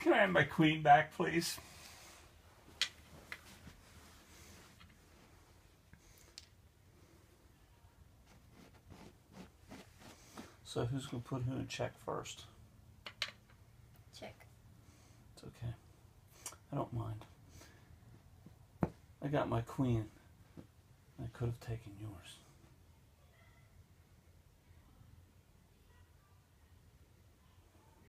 Can I have my queen back, please? So who's gonna put who in check first? Check. It's okay. I don't mind. I got my queen. I could have taken yours.